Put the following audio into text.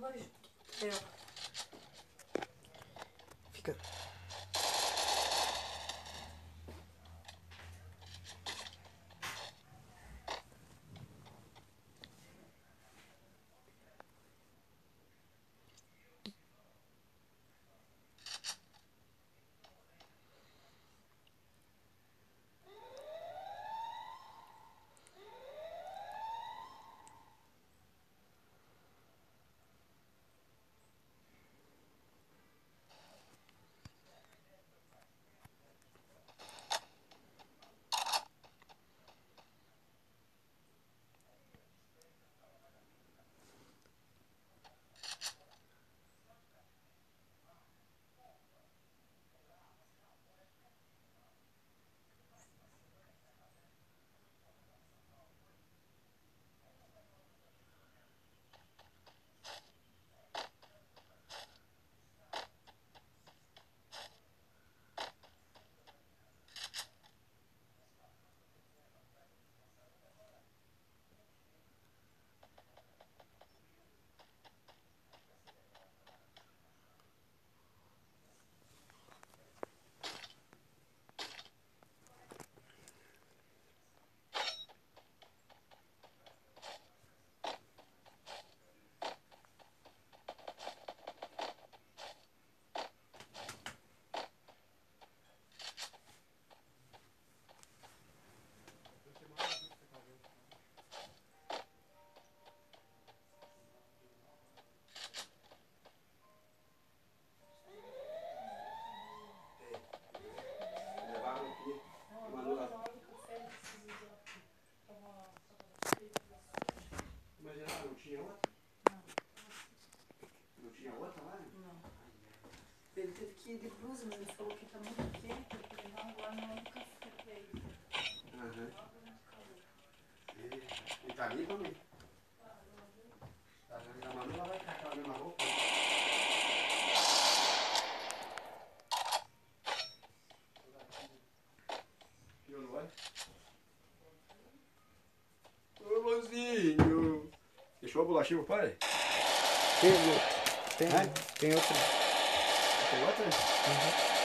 dois. É. Fica. Levaram que ir de blusa, mas ele falou que tá muito quente, porque ele não agora não é café pra ele. Aham. E, tá limpa, mãe? Tá? A ela vai catar a mesma roupa. Não vai? Ô, mozinho! Deixou a bolachinha pro pai? Tem, tem, Hã? tem outra. Tem outra? É,